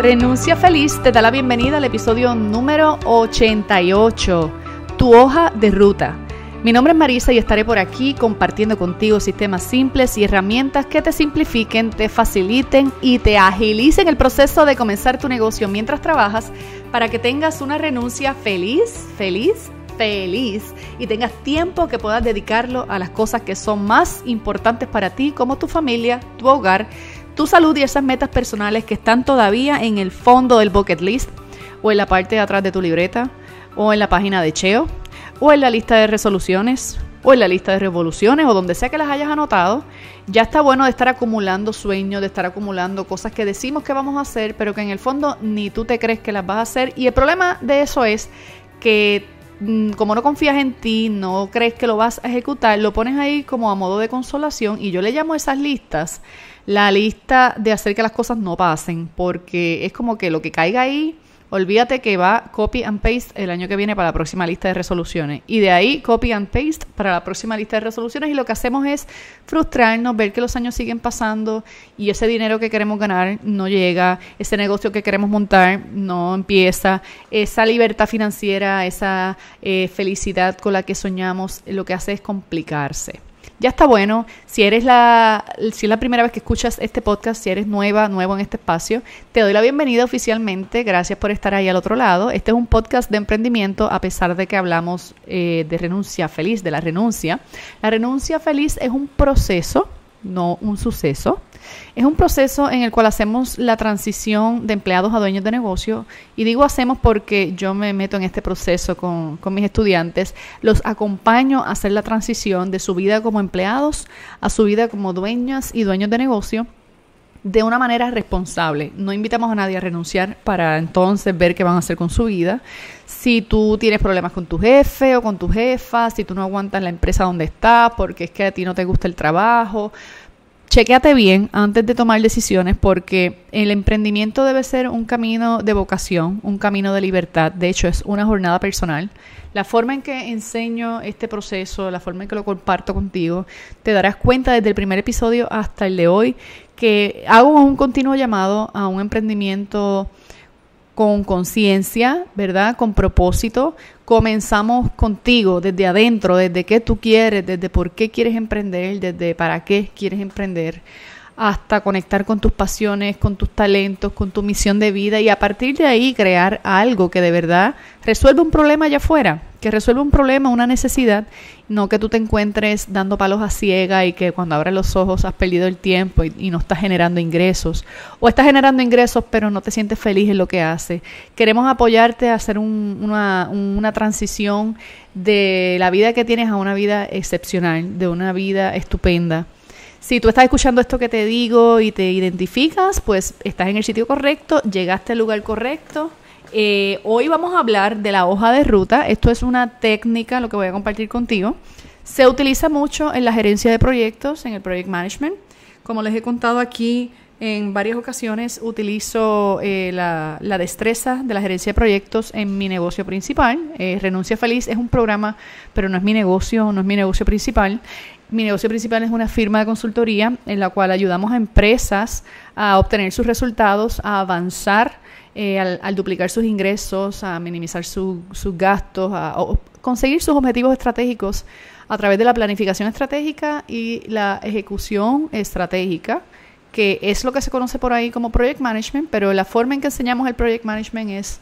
Renuncia Feliz te da la bienvenida al episodio número 88, Tu hoja de ruta. Mi nombre es Marisa y estaré por aquí compartiendo contigo sistemas simples y herramientas que te simplifiquen, te faciliten y te agilicen el proceso de comenzar tu negocio mientras trabajas para que tengas una renuncia feliz, feliz, feliz y tengas tiempo que puedas dedicarlo a las cosas que son más importantes para ti como tu familia, tu hogar, tu salud y esas metas personales que están todavía en el fondo del bucket list o en la parte de atrás de tu libreta o en la página de Cheo o en la lista de resoluciones o en la lista de revoluciones o donde sea que las hayas anotado, ya está bueno de estar acumulando sueños, de estar acumulando cosas que decimos que vamos a hacer, pero que en el fondo ni tú te crees que las vas a hacer. Y el problema de eso es que como no confías en ti, no crees que lo vas a ejecutar, lo pones ahí como a modo de consolación y yo le llamo a esas listas la lista de hacer que las cosas no pasen, porque es como que lo que caiga ahí, olvídate que va copy and paste el año que viene para la próxima lista de resoluciones. Y de ahí copy and paste para la próxima lista de resoluciones. Y lo que hacemos es frustrarnos, ver que los años siguen pasando y ese dinero que queremos ganar no llega, ese negocio que queremos montar no empieza, esa libertad financiera, esa eh, felicidad con la que soñamos, lo que hace es complicarse ya está bueno. Si eres la, si es la primera vez que escuchas este podcast, si eres nueva, nuevo en este espacio, te doy la bienvenida oficialmente. Gracias por estar ahí al otro lado. Este es un podcast de emprendimiento, a pesar de que hablamos eh, de renuncia feliz, de la renuncia. La renuncia feliz es un proceso, no un suceso. Es un proceso en el cual hacemos la transición de empleados a dueños de negocio y digo hacemos porque yo me meto en este proceso con, con mis estudiantes, los acompaño a hacer la transición de su vida como empleados a su vida como dueñas y dueños de negocio de una manera responsable. No invitamos a nadie a renunciar para entonces ver qué van a hacer con su vida. Si tú tienes problemas con tu jefe o con tu jefa, si tú no aguantas la empresa donde estás porque es que a ti no te gusta el trabajo, chequéate bien antes de tomar decisiones porque el emprendimiento debe ser un camino de vocación, un camino de libertad. De hecho, es una jornada personal. La forma en que enseño este proceso, la forma en que lo comparto contigo, te darás cuenta desde el primer episodio hasta el de hoy que hago un continuo llamado a un emprendimiento con conciencia, ¿verdad? Con propósito. Comenzamos contigo desde adentro, desde qué tú quieres, desde por qué quieres emprender, desde para qué quieres emprender, hasta conectar con tus pasiones, con tus talentos, con tu misión de vida y a partir de ahí crear algo que de verdad resuelva un problema allá afuera que resuelva un problema, una necesidad, no que tú te encuentres dando palos a ciega y que cuando abres los ojos has perdido el tiempo y, no estás generando ingresos. O estás generando ingresos pero no te sientes feliz en lo que haces. Queremos apoyarte a hacer una, una transición de la vida que tienes a una vida excepcional, de una vida estupenda. Si tú estás escuchando esto que te digo y te identificas, pues estás en el sitio correcto, llegaste al lugar correcto eh, hoy vamos a hablar de la hoja de ruta. Esto es una técnica, lo que voy a compartir contigo. Se utiliza mucho en la gerencia de proyectos, en el project management. Como les he contado aquí en varias ocasiones, utilizo eh, la, destreza de la gerencia de proyectos en mi negocio principal. Eh, Renuncia Feliz es un programa, pero no es mi negocio, no es mi negocio principal. Mi negocio principal es una firma de consultoría en la cual ayudamos a empresas a obtener sus resultados, a avanzar eh, al, duplicar sus ingresos, a minimizar sus gastos, a, conseguir sus objetivos estratégicos a través de la planificación estratégica y la ejecución estratégica, que es lo que se conoce por ahí como project management, pero la forma en que enseñamos el project management es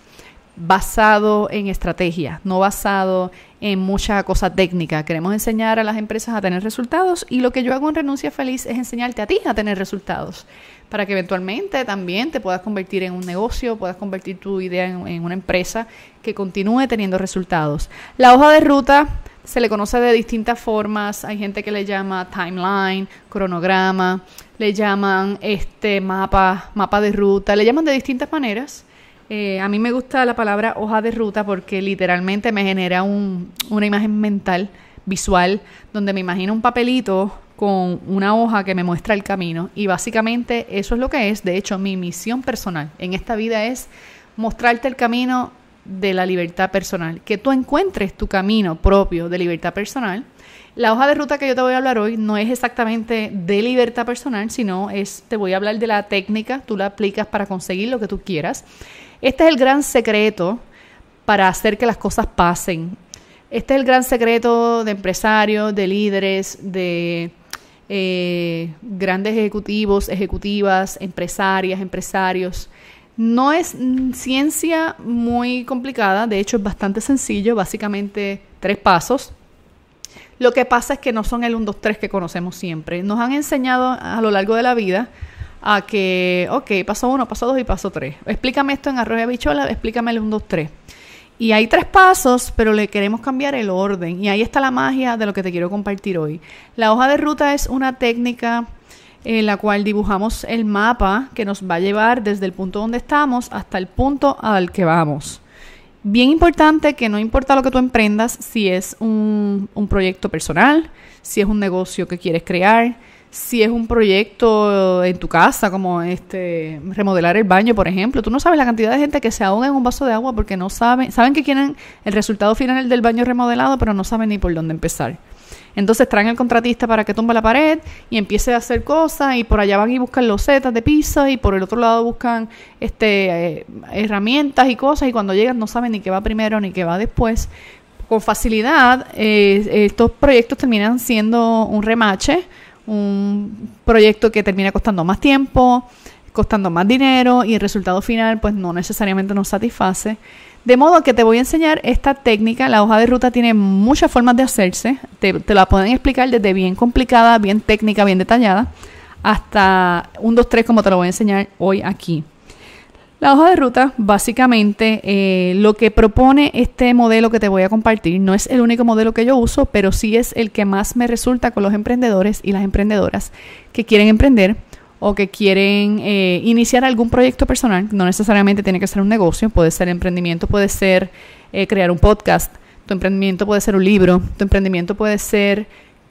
basado en estrategia, no basado en mucha cosa técnica. Queremos enseñar a las empresas a tener resultados y lo que yo hago en Renuncia Feliz es enseñarte a ti a tener resultados para que eventualmente también te puedas convertir en un negocio, puedas convertir tu idea en, una empresa que continúe teniendo resultados. La hoja de ruta se le conoce de distintas formas. Hay gente que le llama timeline, cronograma, le llaman este mapa, mapa de ruta, le llaman de distintas maneras. Eh, a mí me gusta la palabra hoja de ruta porque literalmente me genera una imagen mental, visual, donde me imagino un papelito con una hoja que me muestra el camino y básicamente eso es lo que es, de hecho mi misión personal en esta vida es mostrarte el camino de la libertad personal, que tú encuentres tu camino propio de libertad personal. La hoja de ruta que yo te voy a hablar hoy no es exactamente de libertad personal, sino es, te voy a hablar de la técnica, tú la aplicas para conseguir lo que tú quieras. Este es el gran secreto para hacer que las cosas pasen. Este es el gran secreto de empresarios, de líderes, de eh, grandes ejecutivos, ejecutivas, empresarias, empresarios. No es ciencia muy complicada, de hecho es bastante sencillo, básicamente tres pasos. Lo que pasa es que no son el 1, 2, 3 que conocemos siempre. Nos han enseñado a lo largo de la vida a que, ok, paso 1, paso 2 y paso 3. Explícame esto en arroz de bichola, explícame el 1, 2, 3. Y hay tres pasos, pero le queremos cambiar el orden. Y ahí está la magia de lo que te quiero compartir hoy. La hoja de ruta es una técnica en la cual dibujamos el mapa que nos va a llevar desde el punto donde estamos hasta el punto al que vamos. Bien importante que no importa lo que tú emprendas, si es un proyecto personal, si es un negocio que quieres crear, si es un proyecto en tu casa, como este remodelar el baño, por ejemplo, tú no sabes la cantidad de gente que se ahoga en un vaso de agua porque no saben, saben que quieren el resultado final del baño remodelado, pero no saben ni por dónde empezar. Entonces traen al contratista para que tumba la pared y empiece a hacer cosas y por allá van y buscan losetas de piso y por el otro lado buscan este eh, herramientas y cosas y cuando llegan no saben ni qué va primero ni qué va después. Con facilidad eh, estos proyectos terminan siendo un remache un proyecto que termina costando más tiempo, costando más dinero y el resultado final pues no necesariamente nos satisface. De modo que te voy a enseñar esta técnica. La hoja de ruta tiene muchas formas de hacerse. Te, la pueden explicar desde bien complicada, bien técnica, bien detallada, hasta un, dos, tres, como te lo voy a enseñar hoy aquí. La hoja de ruta, básicamente, eh, lo que propone este modelo que te voy a compartir, no es el único modelo que yo uso, pero sí es el que más me resulta con los emprendedores y las emprendedoras que quieren emprender o que quieren eh, iniciar algún proyecto personal. No necesariamente tiene que ser un negocio, puede ser emprendimiento, puede ser eh, crear un podcast, tu emprendimiento puede ser un libro, tu emprendimiento puede ser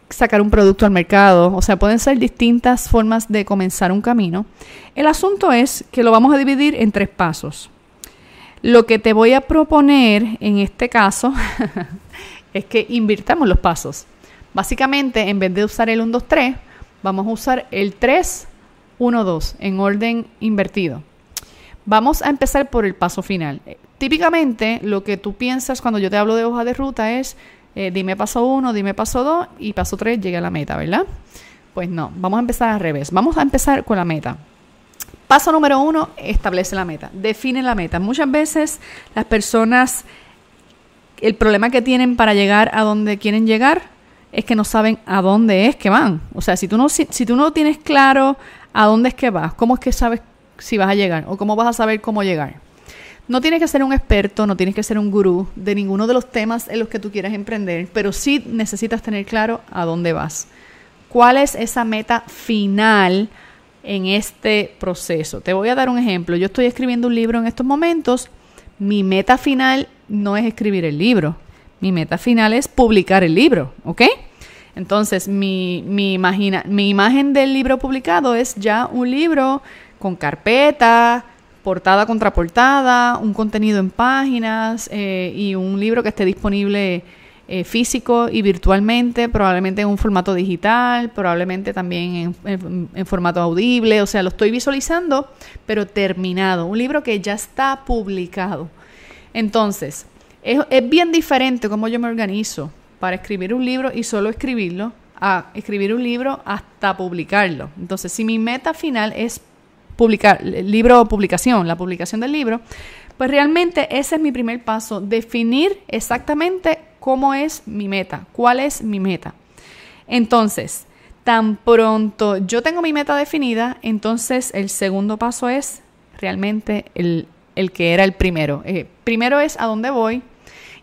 sacar un producto al mercado, o sea, pueden ser distintas formas de comenzar un camino. El asunto es que lo vamos a dividir en tres pasos. Lo que te voy a proponer en este caso es que invirtamos los pasos. Básicamente, en vez de usar el 1, 2, 3, vamos a usar el 3, 1, 2 en orden invertido. Vamos a empezar por el paso final. Típicamente, lo que tú piensas cuando yo te hablo de hoja de ruta es eh, dime paso uno, dime paso dos y paso tres llegue a la meta, ¿verdad? Pues no, vamos a empezar al revés. Vamos a empezar con la meta. Paso número uno, establece la meta, define la meta. Muchas veces las personas, el problema que tienen para llegar a donde quieren llegar es que no saben a dónde es que van. O sea, si tú no, si tú no tienes claro a dónde es que vas, ¿cómo es que sabes si vas a llegar? ¿O cómo vas a saber cómo llegar? No tienes que ser un experto, no tienes que ser un gurú de ninguno de los temas en los que tú quieras emprender, pero sí necesitas tener claro a dónde vas. ¿Cuál es esa meta final en este proceso? Te voy a dar un ejemplo. Yo estoy escribiendo un libro en estos momentos. Mi meta final no es escribir el libro. Mi meta final es publicar el libro, ¿ok? Entonces, mi, mi, mi imagen del libro publicado es ya un libro con carpeta, portada contra portada, un contenido en páginas eh, y un libro que esté disponible eh, físico y virtualmente, probablemente en un formato digital, probablemente también en, formato audible, o sea, lo estoy visualizando, pero terminado, un libro que ya está publicado. Entonces, es, es bien diferente cómo yo me organizo para escribir un libro y solo escribirlo a escribir un libro hasta publicarlo. Entonces, si mi meta final es publicar, el libro publicación, la publicación del libro, pues realmente ese es mi primer paso, definir exactamente cómo es mi meta, cuál es mi meta. Entonces, tan pronto yo tengo mi meta definida, entonces el segundo paso es realmente el, que era el primero. Eh, primero es a dónde voy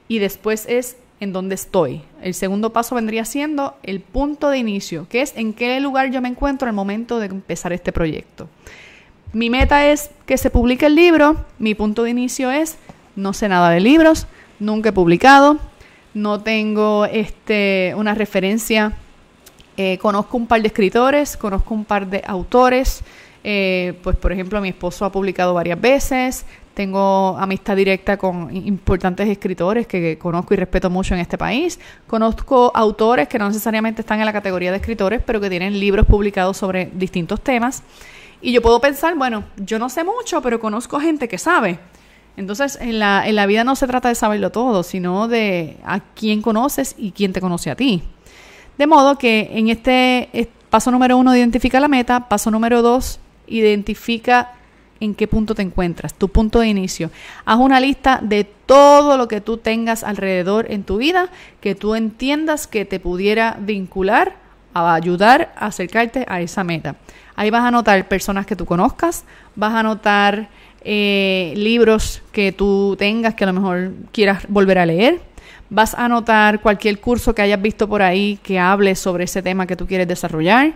y después es en dónde estoy. El segundo paso vendría siendo el punto de inicio, que es en qué lugar yo me encuentro al momento de empezar este proyecto. Mi meta es que se publique el libro. Mi punto de inicio es, no sé nada de libros, nunca he publicado, no tengo este, una referencia. Eh, conozco un par de escritores, conozco un par de autores, Eh, pues, por ejemplo, mi esposo ha publicado varias veces. Tengo amistad directa con importantes escritores que conozco y respeto mucho en este país. Conozco autores que no necesariamente están en la categoría de escritores, pero que tienen libros publicados sobre distintos temas. Y yo puedo pensar, bueno, yo no sé mucho, pero conozco gente que sabe. Entonces, en la, en la vida no se trata de saberlo todo, sino de a quién conoces y quién te conoce a ti. De modo que en este paso número uno, identifica la meta. Paso número dos, identifica en qué punto te encuentras, tu punto de inicio. Haz una lista de todo lo que tú tengas alrededor en tu vida que tú entiendas que te pudiera vincular a ayudar a acercarte a esa meta. Ahí vas a anotar personas que tú conozcas, vas a anotar eh, libros que tú tengas que a lo mejor quieras volver a leer. Vas a anotar cualquier curso que hayas visto por ahí que hable sobre ese tema que tú quieres desarrollar.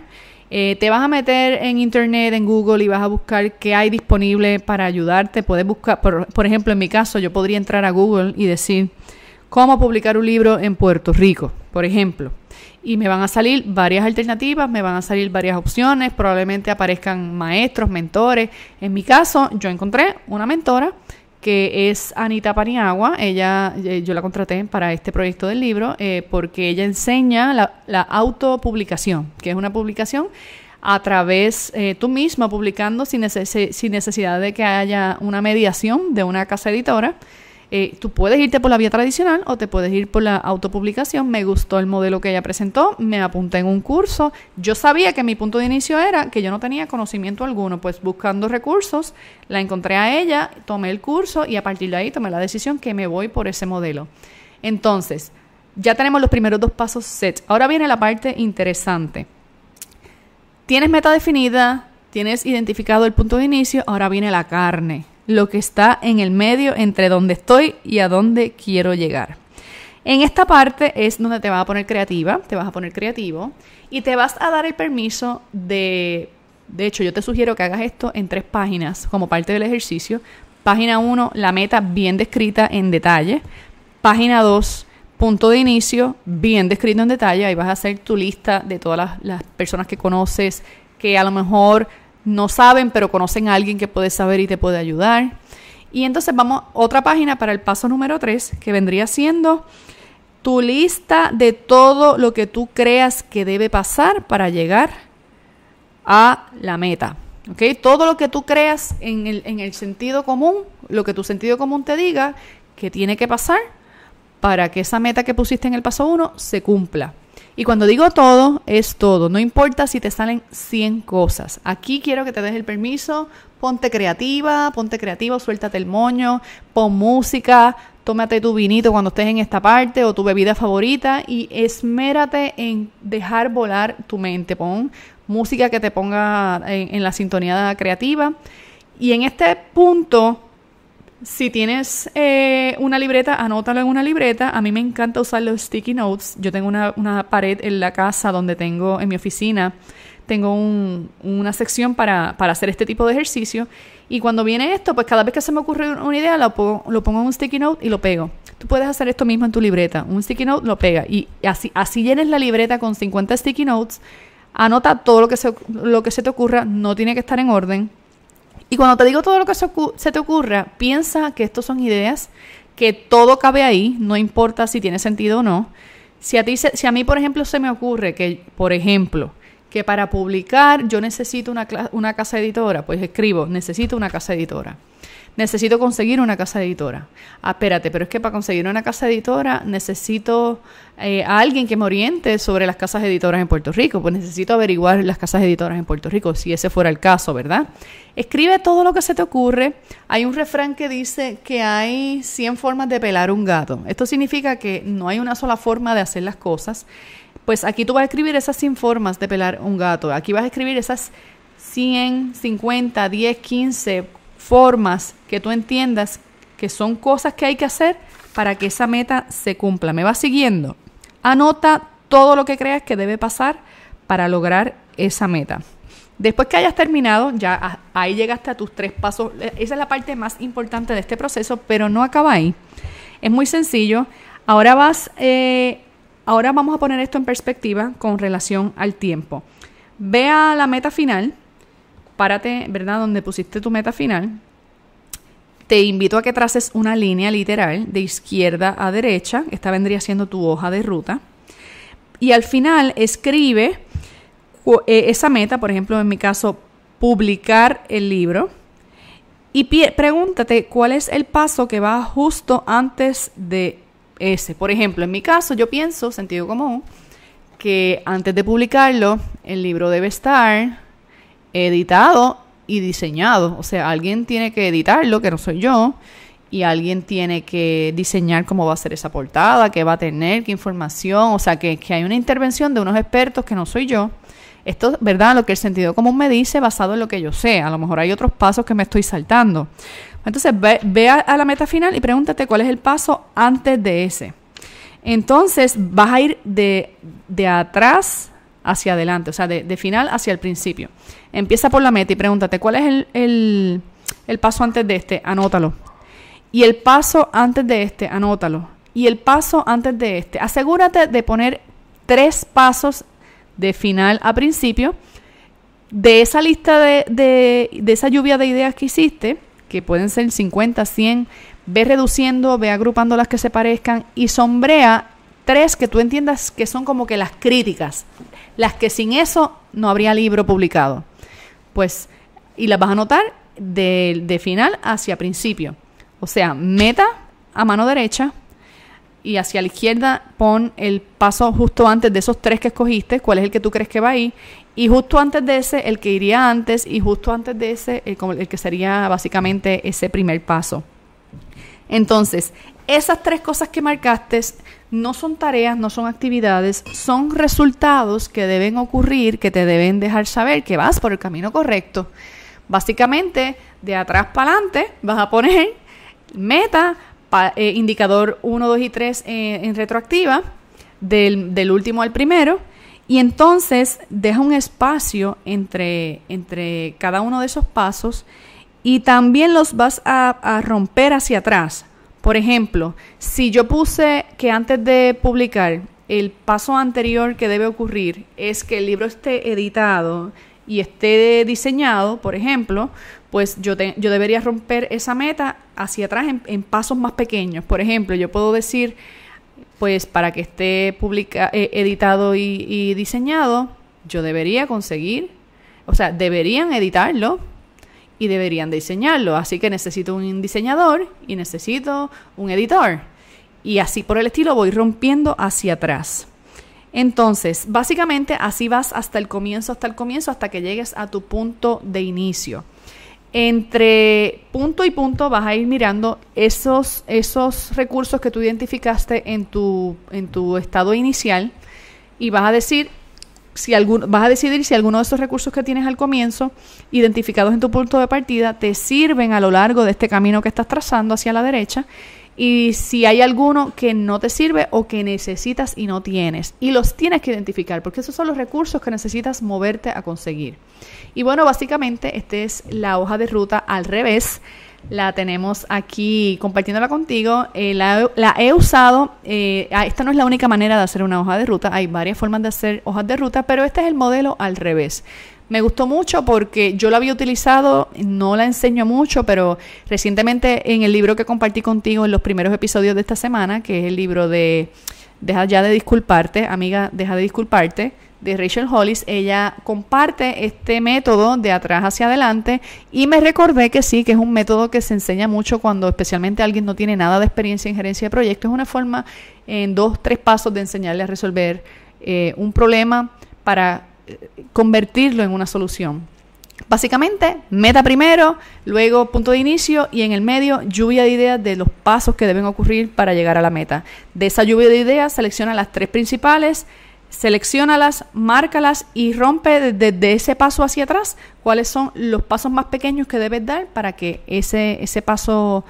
Eh, te vas a meter en internet, en Google y vas a buscar qué hay disponible para ayudarte. Puedes buscar, por, por ejemplo, en mi caso, yo podría entrar a Google y decir cómo publicar un libro en Puerto Rico, por ejemplo y me van a salir varias alternativas, me van a salir varias opciones, probablemente aparezcan maestros, mentores. En mi caso, yo encontré una mentora que es Anita Paniagua. Ella, eh, yo la contraté para este proyecto del libro eh, porque ella enseña la, autopublicación, que es una publicación a través, eh, tú misma publicando sin, sin necesidad de que haya una mediación de una casa editora. Eh, tú puedes irte por la vía tradicional o te puedes ir por la autopublicación. Me gustó el modelo que ella presentó, me apunté en un curso. Yo sabía que mi punto de inicio era que yo no tenía conocimiento alguno, pues buscando recursos, la encontré a ella, tomé el curso y a partir de ahí tomé la decisión que me voy por ese modelo. Entonces, ya tenemos los primeros dos pasos set. Ahora viene la parte interesante. Tienes meta definida, tienes identificado el punto de inicio, ahora viene la carne lo que está en el medio entre donde estoy y a dónde quiero llegar. En esta parte es donde te vas a poner creativa, te vas a poner creativo y te vas a dar el permiso de, de hecho yo te sugiero que hagas esto en tres páginas como parte del ejercicio. Página 1, la meta bien descrita en detalle. Página 2, punto de inicio bien descrito en detalle. Ahí vas a hacer tu lista de todas las, las personas que conoces, que a lo mejor no saben, pero conocen a alguien que puede saber y te puede ayudar. Y entonces vamos a otra página para el paso número 3, que vendría siendo tu lista de todo lo que tú creas que debe pasar para llegar a la meta. ¿Ok? Todo lo que tú creas en el, en el sentido común, lo que tu sentido común te diga que tiene que pasar para que esa meta que pusiste en el paso 1 se cumpla. Y cuando digo todo, es todo. No importa si te salen 100 cosas. Aquí quiero que te des el permiso. Ponte creativa, ponte creativo, suéltate el moño, pon música, tómate tu vinito cuando estés en esta parte o tu bebida favorita y esmérate en dejar volar tu mente. Pon música que te ponga en, en la sintonía creativa. Y en este punto si tienes eh, una libreta, anótalo en una libreta. A mí me encanta usar los sticky notes. Yo tengo una, una pared en la casa donde tengo, en mi oficina, tengo un, una sección para, para, hacer este tipo de ejercicio. Y cuando viene esto, pues cada vez que se me ocurre una idea, lo pongo, lo pongo en un sticky note y lo pego. Tú puedes hacer esto mismo en tu libreta. Un sticky note lo pega. Y así, así llenes la libreta con 50 sticky notes. Anota todo lo que, se, lo que se te ocurra. No tiene que estar en orden y cuando te digo todo lo que se te ocurra, piensa que estos son ideas, que todo cabe ahí, no importa si tiene sentido o no. Si a, ti si a mí, por ejemplo, se me ocurre que, por ejemplo, que para publicar yo necesito una casa editora, pues escribo, necesito una casa editora necesito conseguir una casa editora. Ah, espérate, pero es que para conseguir una casa editora necesito eh, a alguien que me oriente sobre las casas editoras en Puerto Rico. Pues necesito averiguar las casas editoras en Puerto Rico, si ese fuera el caso, ¿verdad? Escribe todo lo que se te ocurre. Hay un refrán que dice que hay 100 formas de pelar un gato. Esto significa que no hay una sola forma de hacer las cosas. Pues aquí tú vas a escribir esas 100 formas de pelar un gato. Aquí vas a escribir esas 100, 50, 10, 15 formas que tú entiendas que son cosas que hay que hacer para que esa meta se cumpla. ¿Me vas siguiendo? Anota todo lo que creas que debe pasar para lograr esa meta. Después que hayas terminado, ya ahí llegaste a tus tres pasos. Esa es la parte más importante de este proceso, pero no acaba ahí. Es muy sencillo. Ahora vas, eh, ahora vamos a poner esto en perspectiva con relación al tiempo. Ve a la meta final párate, ¿verdad? Donde pusiste tu meta final. Te invito a que traces una línea literal de izquierda a derecha. Esta vendría siendo tu hoja de ruta. Y al final escribe eh, esa meta, por ejemplo, en mi caso, publicar el libro. Y pregúntate cuál es el paso que va justo antes de ese. Por ejemplo, en mi caso, yo pienso, sentido común, que antes de publicarlo, el libro debe estar editado y diseñado. O sea, alguien tiene que editarlo, que no soy yo, y alguien tiene que diseñar cómo va a ser esa portada, qué va a tener, qué información. O sea, que, que hay una intervención de unos expertos que no soy yo. Esto, ¿verdad? Lo que el sentido común me dice basado en lo que yo sé. A lo mejor hay otros pasos que me estoy saltando. Entonces, ve, a, la meta final y pregúntate cuál es el paso antes de ese. Entonces, vas a ir de, atrás hacia adelante, o sea, de, final hacia el principio. Empieza por la meta y pregúntate cuál es el, el paso antes de este, anótalo. Y el paso antes de este, anótalo. Y el paso antes de este. Asegúrate de poner tres pasos de final a principio de esa lista de, de, esa lluvia de ideas que hiciste, que pueden ser 50, 100, ve reduciendo, ve agrupando las que se parezcan y sombrea tres que tú entiendas que son como que las críticas, las que sin eso no habría libro publicado. Pues, y las vas a anotar de, de final hacia principio. O sea, meta a mano derecha, y hacia la izquierda pon el paso justo antes de esos tres que escogiste, cuál es el que tú crees que va ahí, y justo antes de ese, el que iría antes, y justo antes de ese, el, el que sería básicamente ese primer paso. Entonces, esas tres cosas que marcaste no son tareas, no son actividades, son resultados que deben ocurrir, que te deben dejar saber que vas por el camino correcto. Básicamente, de atrás para adelante, vas a poner meta, eh, indicador 1, 2 y 3 eh, en retroactiva, del, último al primero, y entonces deja un espacio entre, entre cada uno de esos pasos y también los vas a, a romper hacia atrás. Por ejemplo, si yo puse que antes de publicar el paso anterior que debe ocurrir es que el libro esté editado y esté diseñado, por ejemplo, pues yo, yo debería romper esa meta hacia atrás en, pasos más pequeños. Por ejemplo, yo puedo decir, pues para que esté publica, eh, editado y, diseñado, yo debería conseguir, o sea, deberían editarlo y deberían diseñarlo. Así que necesito un diseñador y necesito un editor. Y así por el estilo voy rompiendo hacia atrás. Entonces, básicamente así vas hasta el comienzo, hasta el comienzo, hasta que llegues a tu punto de inicio entre punto y punto vas a ir mirando esos, esos recursos que tú identificaste en tu, en tu estado inicial y vas a decir si vas a decidir si alguno de esos recursos que tienes al comienzo, identificados en tu punto de partida, te sirven a lo largo de este camino que estás trazando hacia la derecha y si hay alguno que no te sirve o que necesitas y no tienes. Y los tienes que identificar porque esos son los recursos que necesitas moverte a conseguir. Y bueno, básicamente esta es la hoja de ruta al revés. La tenemos aquí compartiéndola contigo. Eh, la, he usado. Eh, esta no es la única manera de hacer una hoja de ruta. Hay varias formas de hacer hojas de ruta, pero este es el modelo al revés. Me gustó mucho porque yo la había utilizado, no la enseño mucho, pero recientemente en el libro que compartí contigo en los primeros episodios de esta semana, que es el libro de Deja ya de disculparte, amiga, deja de disculparte, de Rachel Hollis, ella comparte este método de atrás hacia adelante y me recordé que sí, que es un método que se enseña mucho cuando especialmente alguien no tiene nada de experiencia en gerencia de proyectos. Es una forma en dos, tres pasos de enseñarle a resolver eh, un problema para eh, convertirlo en una solución. Básicamente, meta primero, luego punto de inicio y en el medio lluvia de ideas de los pasos que deben ocurrir para llegar a la meta. De esa lluvia de ideas selecciona las tres principales, seleccionalas, márcalas y rompe desde ese paso hacia atrás cuáles son los pasos más pequeños que debes dar para que ese, ese paso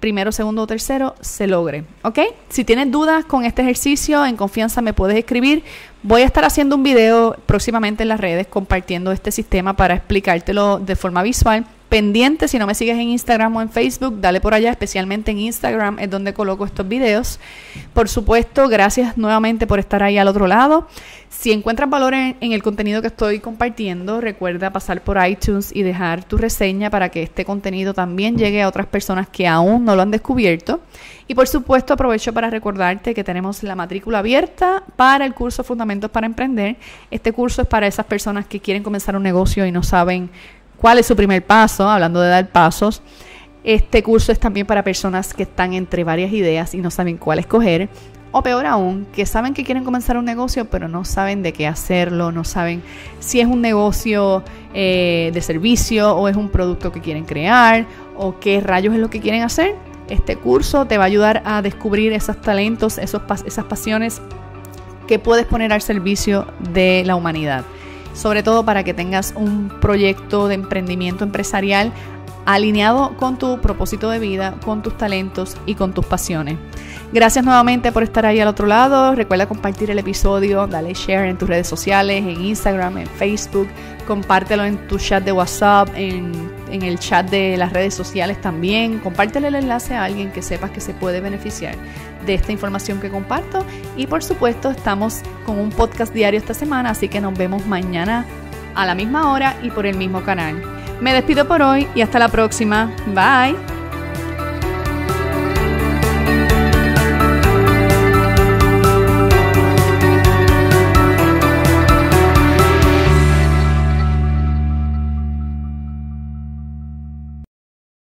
primero, segundo o tercero se logre. ¿Ok? Si tienes dudas con este ejercicio, en confianza me puedes escribir. Voy a estar haciendo un video próximamente en las redes compartiendo este sistema para explicártelo de forma visual pendiente. Si no me sigues en Instagram o en Facebook, dale por allá, especialmente en Instagram es donde coloco estos videos. Por supuesto, gracias nuevamente por estar ahí al otro lado. Si encuentras valor en, el contenido que estoy compartiendo, recuerda pasar por iTunes y dejar tu reseña para que este contenido también llegue a otras personas que aún no lo han descubierto. Y por supuesto aprovecho para recordarte que tenemos la matrícula abierta para el curso Fundamentos para Emprender. Este curso es para esas personas que quieren comenzar un negocio y no saben cuál es su primer paso, hablando de dar pasos. Este curso es también para personas que están entre varias ideas y no saben cuál escoger. O peor aún, que saben que quieren comenzar un negocio, pero no saben de qué hacerlo, no saben si es un negocio eh, de servicio o es un producto que quieren crear o qué rayos es lo que quieren hacer. Este curso te va a ayudar a descubrir esos talentos, esos, esas pasiones que puedes poner al servicio de la humanidad. Sobre todo para que tengas un proyecto de emprendimiento empresarial alineado con tu propósito de vida, con tus talentos y con tus pasiones. Gracias nuevamente por estar ahí al otro lado. Recuerda compartir el episodio, dale share en tus redes sociales, en Instagram, en Facebook. Compártelo en tu chat de WhatsApp, en, el chat de las redes sociales también. Compártele el enlace a alguien que sepas que se puede beneficiar de esta información que comparto. Y por supuesto, estamos con un podcast diario esta semana, así que nos vemos mañana a la misma hora y por el mismo canal. Me despido por hoy y hasta la próxima. Bye.